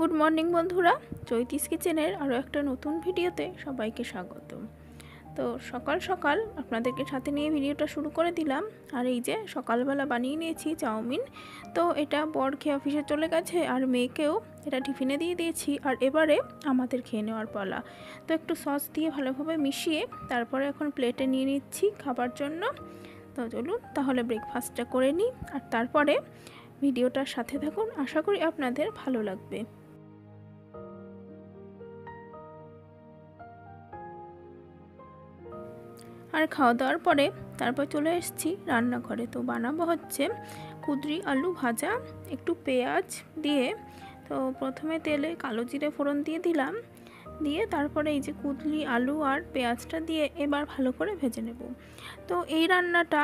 Good morning বন্ধুরা। চৈতিস কিচেনের আরও একটা নতুন ভিডিওতে সবাইকে স্বাগত তো সকাল সকাল আপনাদেরকে সাথে নিয়ে ভিডিওটা শুরু করে দিলাম। আর এই যে সকালবেলা বানিয়ে নিয়েছি চাউমিন। তো এটা বর খেয়ে অফিসে চলে গেছে আর মেয়েকেও এটা টিফিনে দিয়ে দিয়েছি। আর এবারে আমাদের খেয়ে নেওয়ার পালা। তো একটু সস দিয়ে ভালোভাবে মিশিয়ে তারপরে এখন প্লেটে নিয়ে নিচ্ছি খাবার জন্য। তো চলুন তাহলে ব্রেকফাস্টটা করে নিই। আর তারপরে ভিডিওটার সাথে থাকুন। আশা করি আপনাদের ভালো লাগবে। আর খাওয়া দাওয়ার পরে তারপর চলে এসেছি রান্নাঘরে। তো বানাবো হচ্ছে কুদরি আলু ভাজা, একটু পেঁয়াজ দিয়ে, তো প্রথমে তেলে কালো জিরে ফোড়ন দিয়ে দিলাম। দিয়ে তারপরে এই যে কুদলি আলু আর পেঁয়াজটা দিয়ে এবার ভালো করে ভেজে নেব। তো এই রান্নাটা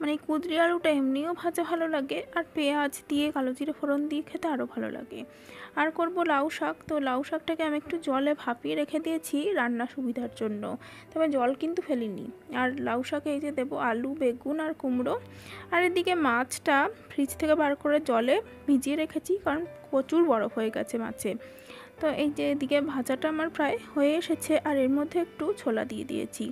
মানে কুদরি আলুটা এমনিও ভাজা ভালো লাগে, আর পেঁয়াজ দিয়ে কালো জিরে ফোড়ন দিয়ে খেতে আরও ভালো লাগে। আর করব লাউ শাক, তো লাউ শাকটাকে আমি একটু জলে ভাপিয়ে রেখে দিয়েছি রান্না সুবিধার জন্য। তবে জল কিন্তু ফেলিনি। আর লাউ শাকে এই যে দেবো আলু, বেগুন আর কুমড়ো। আর এদিকে মাছটা ফ্রিজ থেকে বার করে জলে ভিজিয়ে রেখেছি, কারণ প্রচুর বরফ হয়ে গেছে মাছে। তো এই যে এদিকে ভাজাটা আমার প্রায় হয়ে এসেছে, আর এর মধ্যে একটু ছোলা দিয়ে দিয়েছি।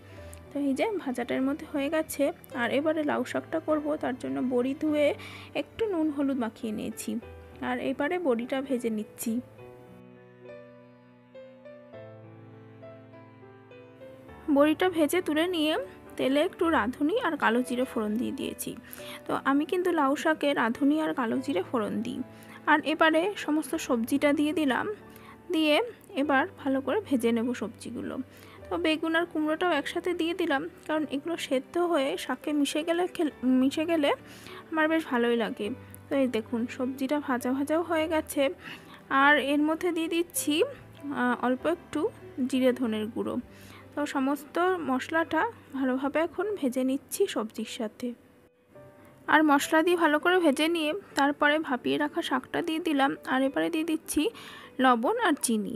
এই যে ভাজাটার মধ্যে হয়ে গেছে। আর এবারে লাউ শাকটা করব, তার জন্য বড়ি ধুয়ে একটু নুন হলুদ মাখিয়ে নিয়েছি। আর এবারে বড়িটা ভেজে নিচ্ছি। বড়িটা ভেজে তুলে নিয়ে তেলে একটু রাঁধুনি আর কালো জিরে ফোড়ন দিয়ে দিয়েছি। তো আমি কিন্তু লাউ শাকে রাঁধুনি আর কালো জিরে ফোড়ন দিই। আর এবারে সমস্ত সবজিটা দিয়ে দিলাম। দিয়ে এবার ভালো করে ভেজে নেব সবজিগুলো। তো বেগুন আর কুমড়োটাও একসাথে দিয়ে দিলাম, কারণ এগুলো সেদ্ধ হয়ে শাকে মিশে গেলে মিশে গেলে আমার বেশ ভালোই লাগে। তো এই দেখুন, সবজিটা ভাজা ভাজাও হয়ে গেছে। আর এর মধ্যে দিয়ে দিচ্ছি অল্প একটু জিরে ধনের গুঁড়ো। তো সমস্ত মশলাটা ভালোভাবে এখন ভেজে নিচ্ছি সবজির সাথে। আর মশলা দিয়ে ভালো করে ভেজে নিয়ে তারপরে ভাপিয়ে রাখা শাকটা দিয়ে দিলাম। আর এবারে দিয়ে দিচ্ছি লবণ আর চিনি।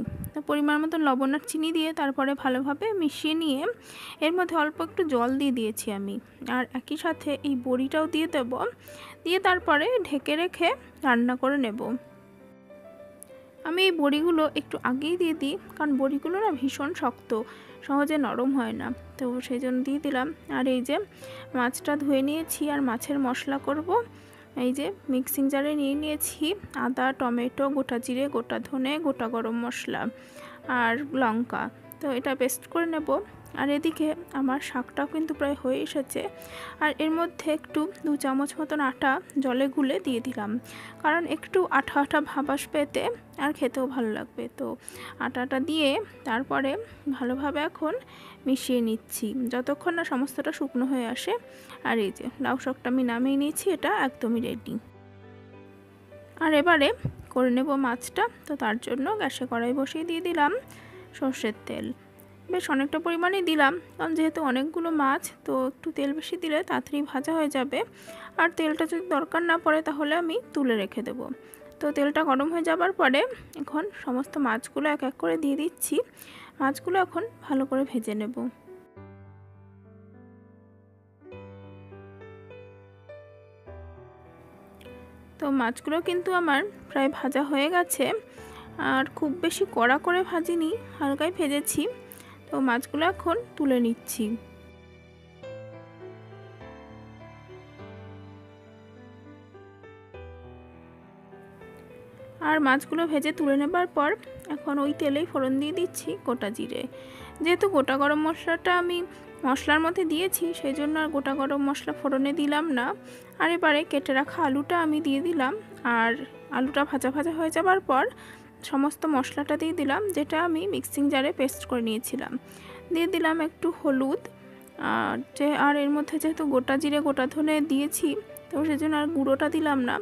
পরিমাণ মতো লবণ আর চিনি দিয়ে তারপরে ভালোভাবে মিশিয়ে নিয়ে এর মধ্যে অল্প একটু জল দিয়ে দিয়েছি আমি। আর একই সাথে এই বড়িটাও দিয়ে দেব। দিয়ে তারপরে ঢেকে রেখে রান্না করে নেব। আমি এই বড়িগুলো একটু আগেই দিয়ে দিই, কারণ বড়িগুলো না ভীষণ শক্ত, সহজে নরম হয় না। তো সেই জন্য দিয়ে দিলাম। আর এই যে মাছটা ধুয়ে নিয়েছি আর মাছের মশলা করব। এই যে মিক্সিং জারে নিয়ে নিয়েছি আদা, টমেটো, গোটা জিরে, গোটা ধনে, গোটা গরম মশলা আর লঙ্কা। তো এটা পেস্ট করে নেব। আর এদিকে আমার শাকটাও কিন্তু প্রায় হয়ে এসেছে। আর এর মধ্যে একটু দু চামচ মতন আটা জলে গুলে দিয়ে দিলাম। কারণ একটু আঠা আঠা ভাব আসবে এতে, আর খেতেও ভালো লাগবে। তো আটাটা দিয়ে তারপরে ভালোভাবে এখন মিশিয়ে নিচ্ছি। যতক্ষণ না সমস্তটা শুকনো হয়ে আসে। আর এই যে লাউ শাকটা আমি নামিয়ে নিয়েছি, এটা একদমই রেডি আর এবারে করে নেব মাছটা। তো তার জন্য গ্যাসে কড়াই বসিয়ে দিয়ে দিলাম সর্ষের তেল। বেশ অনেকটা পরিমাণেই দিলাম। কারণ যেহেতু অনেকগুলো মাছ, তো একটু তেল বেশি দিলে তাড়াতাড়ি ভাজা হয়ে যাবে। আর তেলটা যদি দরকার না পড়ে তাহলে আমি তুলে রেখে দেবো। তো তেলটা গরম হয়ে যাবার পরে এখন সমস্ত মাছগুলো এক এক করে দিয়ে দিচ্ছি। মাছগুলো এখন ভালো করে ভেজে নেব। তো মাছগুলো কিন্তু আমার প্রায় ভাজা হয়ে গেছে। আর খুব বেশি কড়া করে ভাজিনি হালকায় ভেজেছি। তো মাছগুলো এখন তুলে নিচ্ছি। আর মাছগুলো ভেজে তুলে নেবার পর এখন ওই তেলেই ফোড়ন দিয়ে দিচ্ছি গোটা জিরে। যেহেতু গোটা গরম মশলাটা আমি মশলার মধ্যে দিয়েছি, সেই জন্য আর গোটা গরম মশলা ফোড়নে দিলাম না। আর এবারে কেটে রাখা আলুটা আমি দিয়ে দিলাম। আর আলুটা ভাজা ভাজা হয়ে যাবার পর সমস্ত মশলাটা দিয়ে দিলাম, যেটা আমি মিক্সিং জারে পেস্ট করে নিয়েছিলাম। দিয়ে দিলাম একটু হলুদ, আর যে, আর এর মধ্যে যেহেতু গোটা জিরে, গোটা ধনে দিয়েছি, তো সেজন্য আর গুঁড়োটা দিলাম না।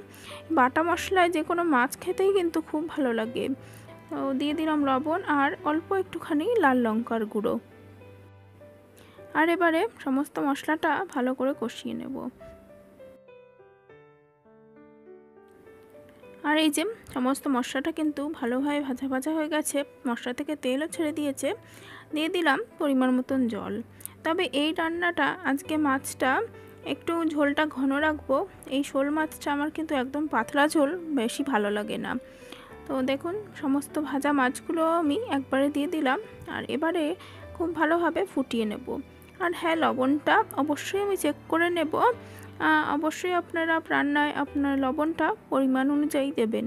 বাটা মশলায় যে কোনো মাছ খেতেই কিন্তু খুব ভালো লাগে। তো দিয়ে দিলাম লবণ আর অল্প একটুখানি লাল লঙ্কার গুঁড়ো। আর এবারে সমস্ত মশলাটা ভালো করে কষিয়ে নেব। আর এই যে সমস্ত মশলাটা কিন্তু ভালোভাবে ভাজা ভাজা হয়ে গেছে, মশলা থেকে তেলও ছেড়ে দিয়েছে, দিয়ে দিলাম পরিমাণ মতন জল। তবে এই রান্নাটা, আজকে মাছটা একটু ঝোলটা ঘন রাখব, এই শোল মাছটা আমার কিন্তু একদম পাতলা ঝোল, বেশি ভালো লাগে না। তো দেখুন, সমস্ত ভাজা মাছগুলো আমি একবারে দিয়ে দিলাম, আর এবারে খুব ভালোভাবে ফুটিয়ে নেব। আর হ্যাঁ লবণটা অবশ্যই আমি চেক করে নেব। অবশ্যই আপনারা রান্নায় আপনার লবণটা পরিমাণ অনুযায়ী দেবেন।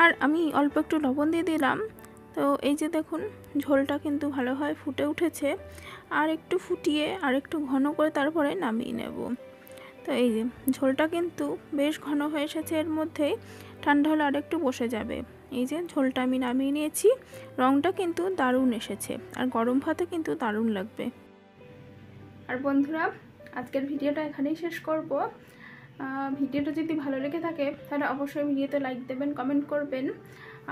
আর আমি অল্প একটু লবণ দিয়ে দিলাম। তো এই যে দেখুন, ঝোলটা কিন্তু ভালোভাবে ফুটে উঠেছে। আর একটু ফুটিয়ে আর একটু ঘন করে তারপরে নামিয়ে নেব। তো এই যে, ঝোলটা কিন্তু বেশ ঘন হয়ে এসেছে, এর মধ্যেই ঠান্ডা হলে আর একটু বসে যাবে। এই যে, ঝোলটা আমি নামিয়ে নিয়েছি রঙটা কিন্তু দারুণ এসেছে আর গরম ভাতে কিন্তু দারুণ লাগবে। আর বন্ধুরা, আজকের ভিডিওটা এখানেই শেষ করব। ভিডিওটা যদি ভালো লেগে থাকে, তাহলে অবশ্যই ভিডিওতে লাইক দেবেন কমেন্ট করবেন।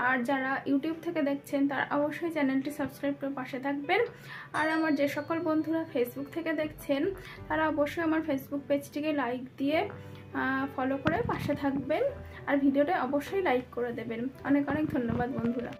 আর যারা ইউটিউব থেকে দেখছেন, তারা অবশ্যই চ্যানেলটি সাবস্ক্রাইব করে পাশে থাকবেন। আর আমার যে সকল বন্ধুরা ফেসবুক থেকে দেখছেন, তারা অবশ্যই আমার ফেসবুক পেজটিকে লাইক দিয়ে ফলো করে পাশে থাকবেন। আর ভিডিওটা অবশ্যই লাইক করে দেবেন। অনেক অনেক ধন্যবাদ বন্ধুরা।